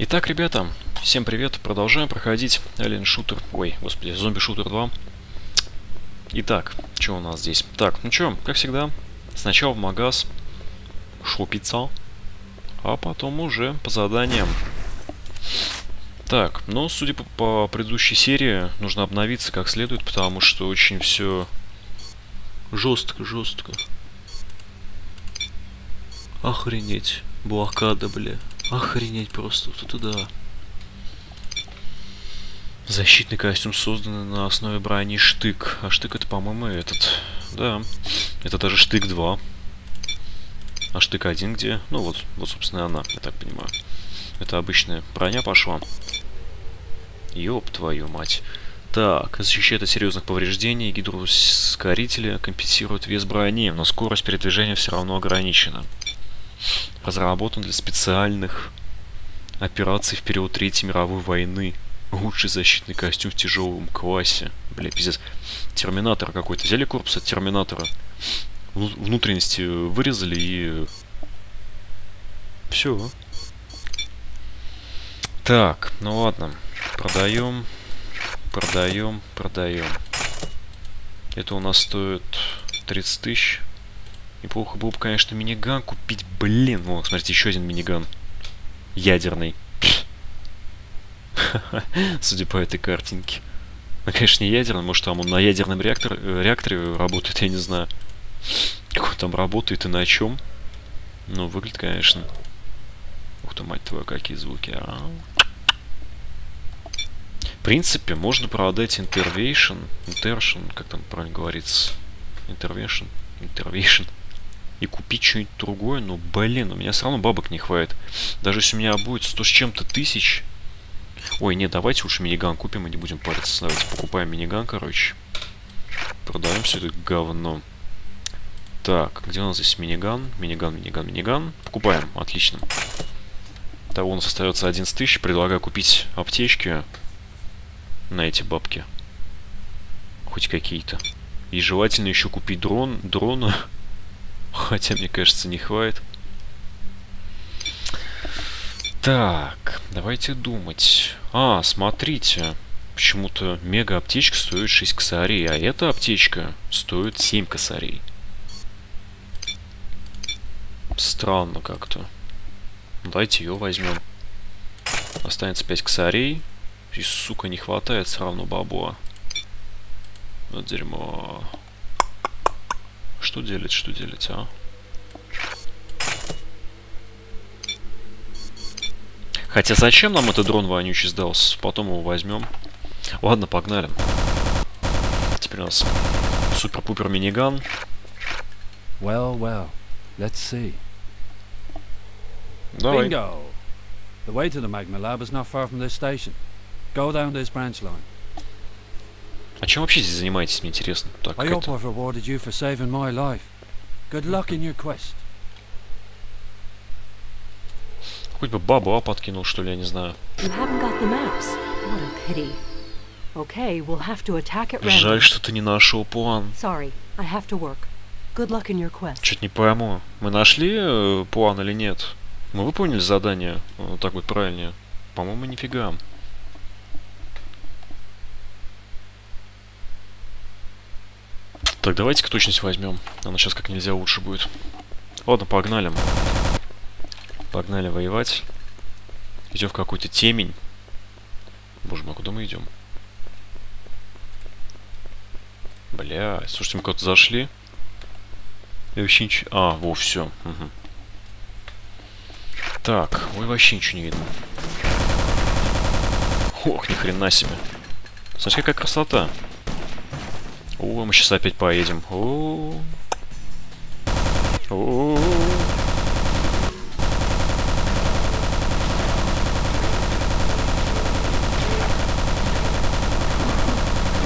Итак, ребята, всем привет. Продолжаем проходить Alien Shooter. Ой, господи, Zombie Shooter 2. Итак, что у нас здесь? Так, ну что, как всегда, сначала в магаз шопиться, а потом уже по заданиям. Так, но судя по, по предыдущей серии, нужно обновиться как следует, потому что очень все жестко, жестко. Охренеть. Блокада, бля. Охренеть просто. Вот это да. Защитный костюм создан на основе брони штык. А штык это, по-моему, этот. Да. Это даже штык 2. А штык 1 где? Ну вот, вот, собственно, она, я так понимаю. Это обычная броня пошла. Ёб твою мать. Так, защищает от серьезных повреждений, гидроускорители компенсируют вес брони, но скорость передвижения все равно ограничена. Разработан для специальных операций в период Третьей мировой войны. Лучший защитный костюм в тяжелом классе. Бля, пиздец. Терминатор какой-то. Взяли корпус от Терминатора. Внутренности вырезали и... Все. Так, ну ладно. Продаем. Продаем, продаем. Это у нас стоит 30 тысяч. Неплохо было бы, конечно, миниган купить. Блин, о, смотрите, еще один миниган. Ядерный. Судя по этой картинке. Ну, конечно, не ядерный, может, там он на ядерном реактор, э, реакторе работает, я не знаю. Как он там работает и на чем. Ну, выглядит, конечно. Ух ты, мать твою, какие звуки. А -а принципе, можно продать intervention, intervention, как там правильно говорится, intervention, intervention, и купить что-нибудь другое, но, блин, у меня все равно бабок не хватит. Даже если у меня будет 100 с чем-то тысяч... Ой, нет, давайте уж миниган купим и не будем париться. Давайте покупаем миниган, короче. Продаем все это говно. Так, где у нас здесь миниган? Миниган, миниган, миниган. Покупаем, отлично. Того у нас остается 11 тысяч. Предлагаю купить аптечки на эти бабки. Хоть какие-то. И желательно еще купить дрон, дрона. Хотя, мне кажется, не хватит. Так, давайте думать. А, смотрите. Почему-то мега аптечка стоит 6 косарей, а эта аптечка стоит 7 косарей. Странно как-то. Давайте ее возьмем. Останется 5 косарей. И, сука, не хватает все равно бабла. Вот дерьмо. Что делать, что делать, а? Хотя зачем нам этот дрон вонючий сдался? Потом его возьмем. Ладно, погнали. Теперь у нас супер-пупер миниган. Well, well, let's see. Давай. Bingo! The way to the Magma Lab is not far from this station. Go down this branch line. А чем вообще здесь занимаетесь, мне интересно? Так, I hope I've rewarded you for saving my life. Good luck in your quest. Хоть бы бабу а подкинул, что ли, я не знаю. You haven't got the maps. What a pity. Okay, we'll have to attack at Жаль, что ты не нашел план. Sorry, I have to work. Good luck in your quest. Чуть не пойму. Мы нашли э, план или нет? Мы выполнили задание? Вот так вот правильнее. По-моему, нифига. Так, давайте-ка точность возьмем. Она сейчас как нельзя лучше будет. Ладно, погнали. Погнали воевать. Идем в какую-то темень. Боже мой, куда мы идем? Бля, слушайте, мы куда-то зашли. Я вообще ничего... А, во, все. Угу. Так, ой, вообще ничего не видно. Ох, ни хрена себе. Смотри, какая красота. О, мы сейчас опять поедем. О, О,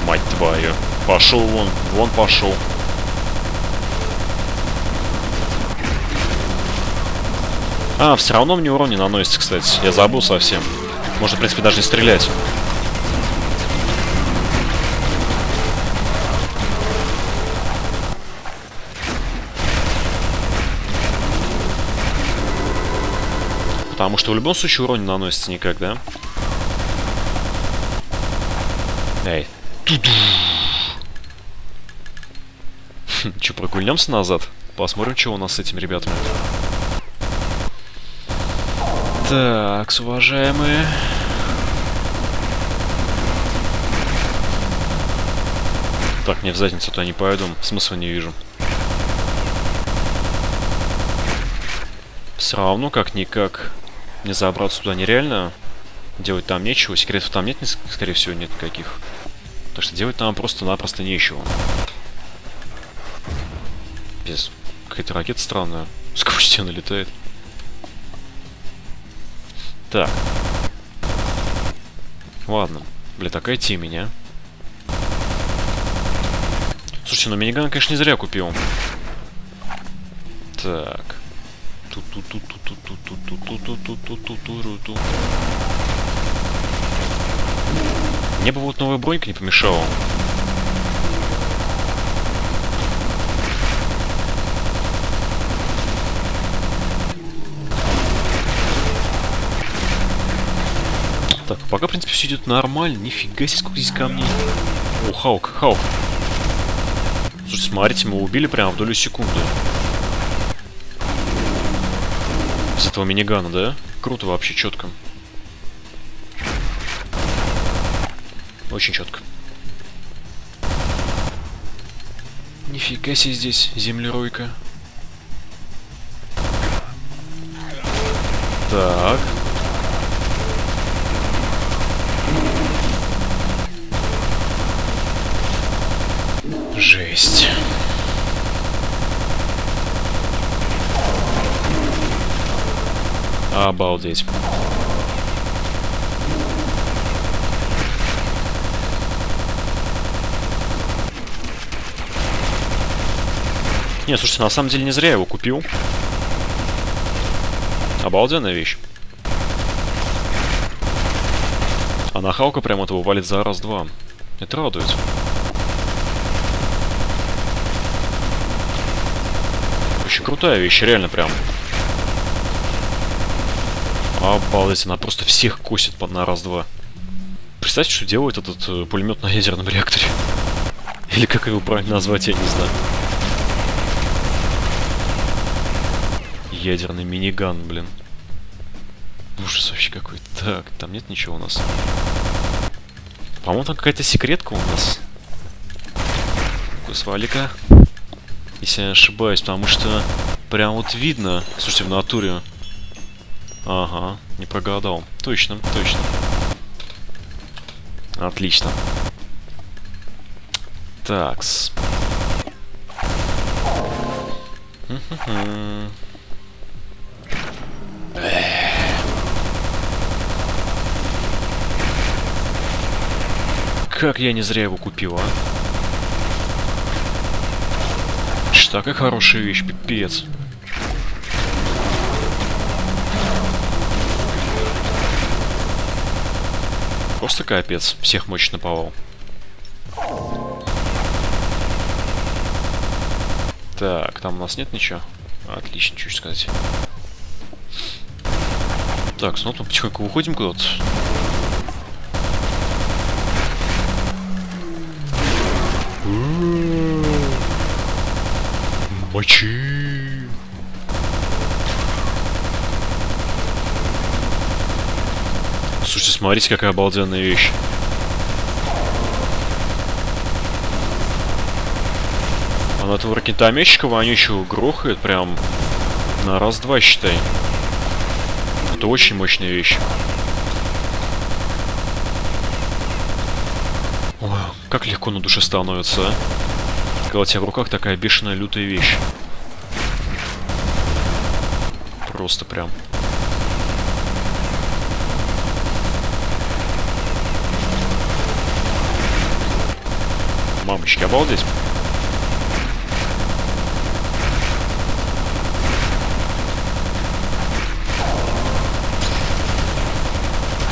Мать твою. Пошел вон, вон пошел. А, все равно мне урон не наносится, кстати. Я забыл совсем. Можно, в принципе, даже не стрелять. Потому что в любом случае урон не наносится никак, да? Эй. Че, прогульнемся назад? Посмотрим, что у нас с этими ребятами. Так, уважаемые. Так, не в задницу туда не пойду. Смысла не вижу. Все равно, как-никак, не забраться туда нереально. Делать там нечего. Секретов там нет, скорее всего, нет никаких. Так что делать там просто-напросто нечего. Без. Какая-то ракета странная. Сквозь стены летает. Так. Ладно. Бля, такая те меня. Слушайте, ну миниган, конечно, не зря купил. Так. Мне бы вот новая бронька не помешала. Так, пока, в принципе, все идет нормально. Нифига себе, сколько здесь камней. О, Хаук, Хаук. Слушайте, смотрите, мы убили прямо в долю секунды. Этого минигана, да? Круто вообще, четко. Очень четко. Нифига себе здесь землеройка. Так. Жесть. Обалдеть. Не, слушайте, на самом деле не зря я его купил. Обалденная вещь. А на Халка прям этого валит за раз-два. Это радует. Очень крутая вещь, реально прям. Обалдеть, она просто всех косит под на раз-два. Представьте, что делает этот э, пулемет на ядерном реакторе. Или как его правильно назвать, я не знаю. Ядерный миниган, блин. Ужас вообще какой. Так, там нет ничего у нас. По-моему, там какая-то секретка у нас. Свалика. Если я не ошибаюсь, потому что прям вот видно. Слушайте, в натуре. Ага, не прогадал. Точно, точно. Отлично. Такс. Как я не зря его купил, а? Такая хорошая вещь, пипец. Просто капец. Всех мощно наповал. Так, там у нас нет ничего? Отлично, чуть сказать. Так, снова мы потихоньку выходим куда-то. Мочи! Слушайте, смотрите, какая обалденная вещь. Он этого ракетометчика вонючего грохает прям на раз-два, считай. Это очень мощная вещь. Ой, как легко на душе становится, а? Когда у тебя в руках такая бешеная лютая вещь. Просто прям. Мамочки, обалдеть.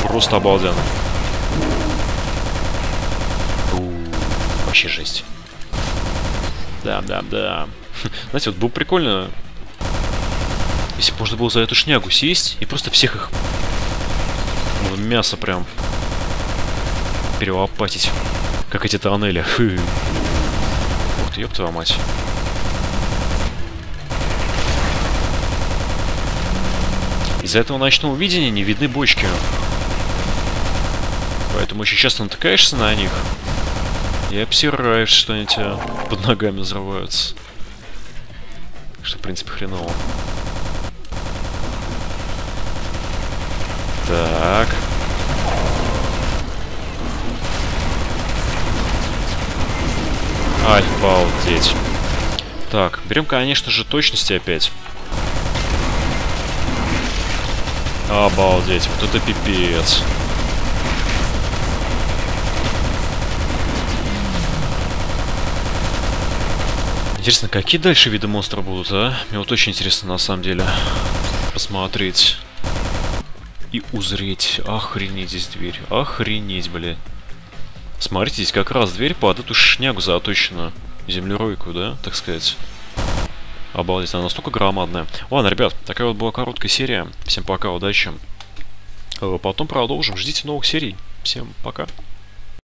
Просто обалденно. У -у -у, вообще жесть. Да, да, да. Знаете, вот было прикольно, Если можно было за эту шнягу сесть и просто всех их ну, мясо прям перелопатить. Как эти тоннели. Фу. Ух ты, ёб твою мать. Из-за этого ночного видения не видны бочки. Поэтому очень часто натыкаешься на них и обсираешь, что они тебя под ногами взрываются. Что, в принципе, хреново. Так. Обалдеть. Так, берем, конечно же, точности опять. Обалдеть, вот это пипец. Интересно, какие дальше виды монстров будут, а? Мне вот очень интересно, на самом деле, посмотреть и узреть. Охренеть здесь дверь. Охренеть, блин. Смотрите, здесь как раз дверь под эту шнягу заточена. Землеройку, да, так сказать. Обалдеть, она настолько громадная. Ладно, ребят, такая вот была короткая серия. Всем пока, удачи. Э, потом продолжим. Ждите новых серий. Всем пока.